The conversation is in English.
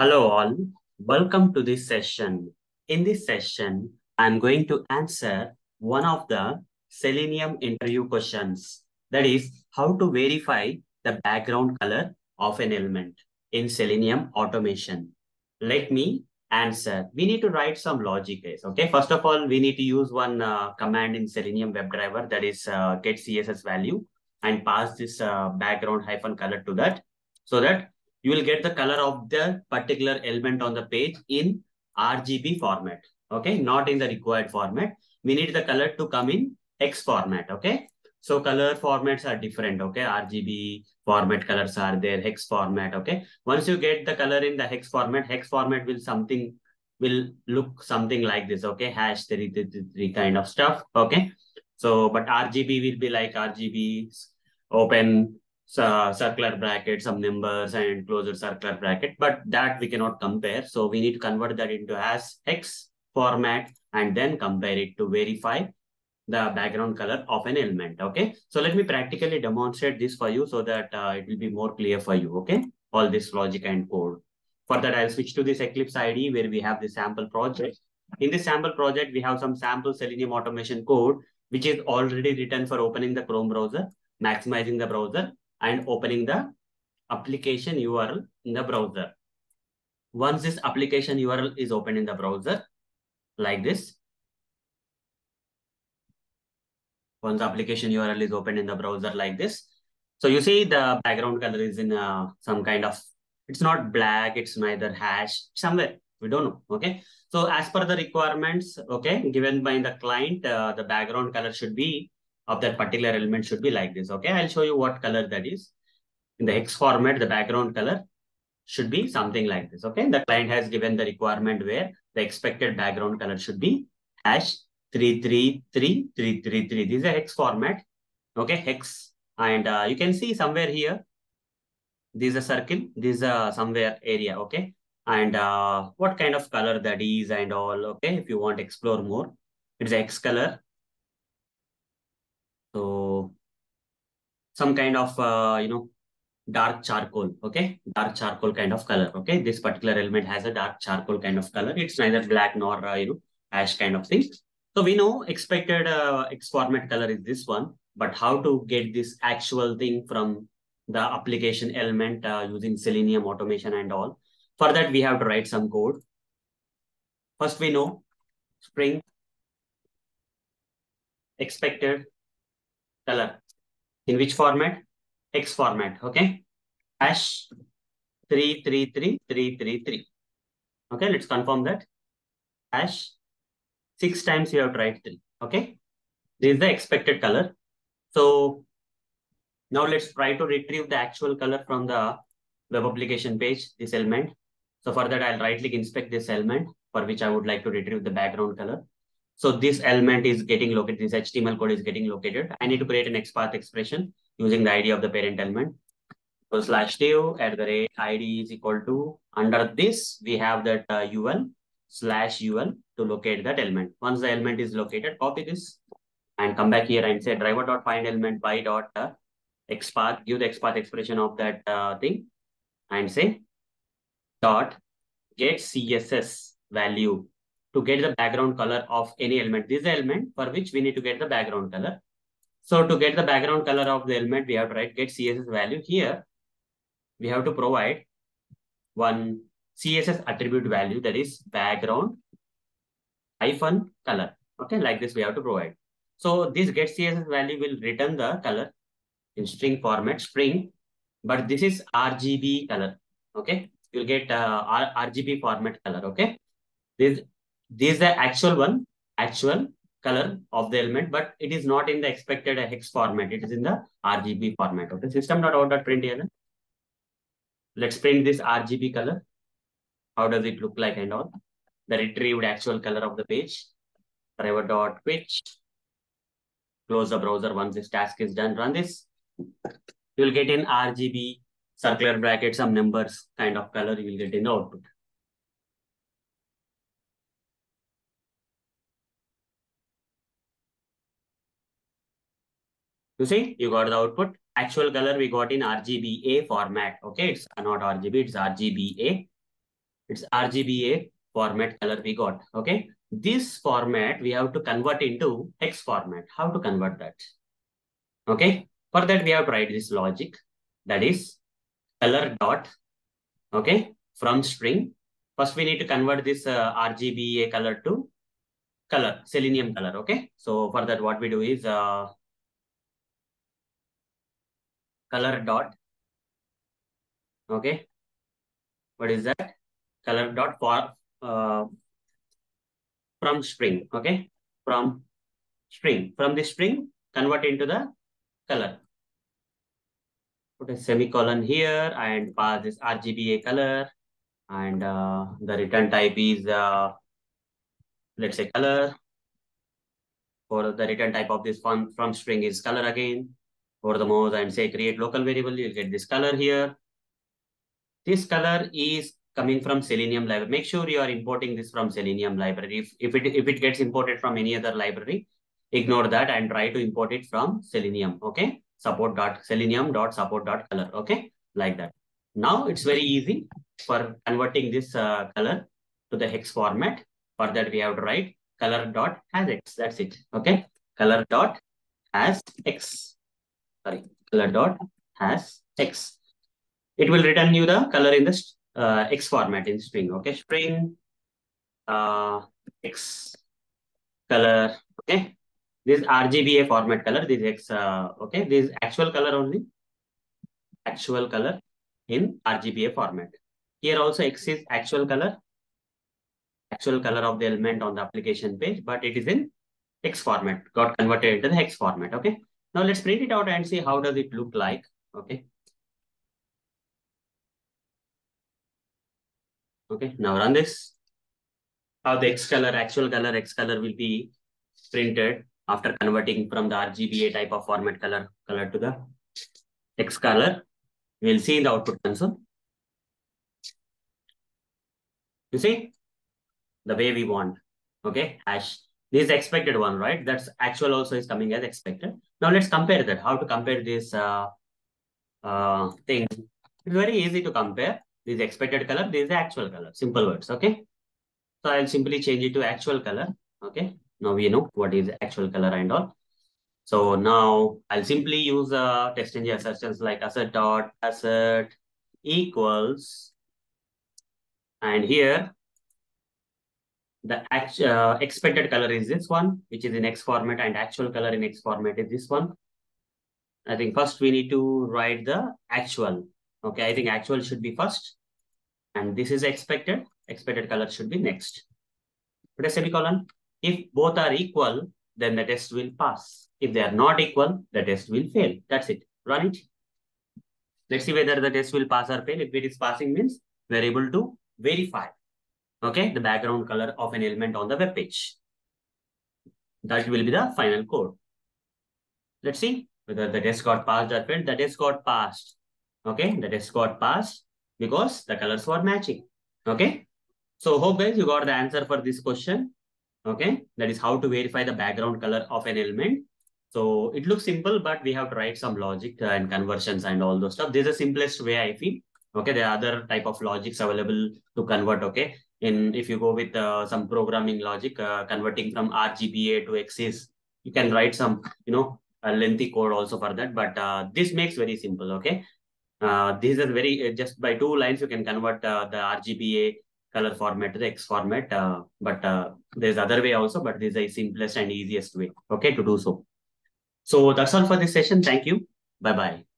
Hello all, welcome to this session. In this session, I'm going to answer one of the Selenium interview questions. That is how to verify the background color of an element in Selenium automation. Let me answer. We need to write some logic case. Okay, first of all, we need to use one uh, command in Selenium WebDriver that is uh, get CSS value and pass this uh, background hyphen color to that so that you will get the color of the particular element on the page in RGB format. Okay, not in the required format. We need the color to come in X format. Okay, so color formats are different. Okay, RGB format colors are there, hex format. Okay, once you get the color in the hex format, hex format will something will look something like this. Okay, hash 333 kind of stuff. Okay, so but RGB will be like RGB open uh, circular bracket, some numbers and closure circular bracket, but that we cannot compare. So we need to convert that into as X format and then compare it to verify the background color of an element. Okay. So let me practically demonstrate this for you so that uh, it will be more clear for you. Okay. All this logic and code. For that, I'll switch to this Eclipse IDE where we have the sample project. In this sample project, we have some sample Selenium automation code, which is already written for opening the Chrome browser, maximizing the browser, and opening the application URL in the browser. Once this application URL is open in the browser, like this, once the application URL is open in the browser like this, so you see the background color is in uh, some kind of, it's not black, it's neither hash, somewhere, we don't know, okay? So as per the requirements, okay, given by the client, uh, the background color should be of that particular element should be like this. Okay, I'll show you what color that is. In the hex format, the background color should be something like this. Okay, the client has given the requirement where the expected background color should be hash 333333. This is a hex format. Okay, hex. And uh, you can see somewhere here, this is a circle, this is a somewhere area. Okay, and uh, what kind of color that is and all. Okay, if you want to explore more, it's X color so some kind of, uh, you know, dark charcoal, okay? Dark charcoal kind of color, okay? This particular element has a dark charcoal kind of color. It's neither black nor, uh, you know, ash kind of thing. So we know expected uh, X format color is this one, but how to get this actual thing from the application element uh, using Selenium automation and all. For that, we have to write some code. First, we know String expected color. In which format? X format, okay? Hash 333333. Okay, let's confirm that. Hash six times you have tried three, okay? This is the expected color. So now let's try to retrieve the actual color from the web application page, this element. So for that, I'll right click inspect this element for which I would like to retrieve the background color. So this element is getting located, this HTML code is getting located. I need to create an XPath expression using the ID of the parent element. So slash div at the rate ID is equal to, under this, we have that uh, UL slash UL to locate that element. Once the element is located, copy this and come back here and say driver dot find element by dot uh, XPath, give the XPath expression of that uh, thing and say dot get CSS value to get the background color of any element. This is the element for which we need to get the background color. So to get the background color of the element, we have to write get CSS value. Here, we have to provide one CSS attribute value that is background hyphen color. Okay, like this we have to provide. So this get CSS value will return the color in string format, string, but this is RGB color. Okay, you'll get uh, RGB format color. Okay, this this is the actual one, actual color of the element, but it is not in the expected hex format. It is in the RGB format. Okay, system.out.print here. Let's print this RGB color. How does it look like and all? The retrieved actual color of the page. Driver dot pitch. Close the browser once this task is done. Run this. You will get in RGB circular bracket, some numbers kind of color you will get in the output. You see, you got the output. Actual color we got in RGBA format. Okay, it's not RGB, it's RGBA. It's RGBA format color we got. Okay. This format we have to convert into hex format. How to convert that? Okay. For that we have to write this logic. That is color dot. Okay. From string. First we need to convert this uh, RGBA color to color, selenium color. Okay. So for that what we do is uh, color dot. Okay. What is that? Color dot for uh, from string. Okay. From string. From the string, convert into the color. Put a semicolon here and pass this RGBA color. And uh, the return type is, uh, let's say color. For the return type of this from, from string is color again over the mouse and say create local variable, you'll get this color here. This color is coming from Selenium library. Make sure you are importing this from Selenium library. If, if, it, if it gets imported from any other library, ignore that and try to import it from Selenium, okay? Support dot selenium dot support dot color, okay? Like that. Now it's very easy for converting this uh, color to the hex format. For that, we have to write color dot asHex. That's it, okay? Color dot has x sorry, color dot has x. It will return you the color in the uh, x format in string. Okay, string uh, x color. Okay, this RGBA format color. This x. Uh, okay, this actual color only. Actual color in RGBA format. Here also x is actual color. Actual color of the element on the application page, but it is in X format. Got converted into the hex format. Okay. Now let's print it out and see how does it look like. Okay. Okay, now run this. How the X color, actual color, X color will be printed after converting from the RGBA type of format color color to the X color. We'll see in the output console. You see the way we want. Okay, hash this is expected one, right? That's actual also is coming as expected. Now let's compare that. How to compare this uh, uh, thing? It's very easy to compare. This is expected color. This is actual color. Simple words. Okay. So I'll simply change it to actual color. Okay. Now we know what is actual color and all. So now I'll simply use uh, TestNG assertions like Assert dot assert equals. And here the uh, expected color is this one, which is in X format and actual color in X format is this one. I think first we need to write the actual. Okay, I think actual should be first. And this is expected. Expected color should be next. Put a semicolon. If both are equal, then the test will pass. If they are not equal, the test will fail. That's it. Run it. Let's see whether the test will pass or fail. If it is passing means we're able to verify okay, the background color of an element on the web page. That will be the final code. Let's see whether the test got passed or failed. The test got passed. Okay, the test got passed because the colors were matching. Okay, so hope guys you got the answer for this question. Okay, that is how to verify the background color of an element. So it looks simple, but we have to write some logic and conversions and all those stuff. This is the simplest way I feel. Okay, there are other type of logics available to convert. Okay, in if you go with uh, some programming logic, uh, converting from RGBA to XIS, you can write some, you know, a lengthy code also for that. But uh, this makes very simple, okay? Uh, this is very, uh, just by two lines, you can convert uh, the RGBA color format to the X format. But there's other way also, but this is the simplest and easiest way, okay, to do so. So that's all for this session. Thank you. Bye-bye.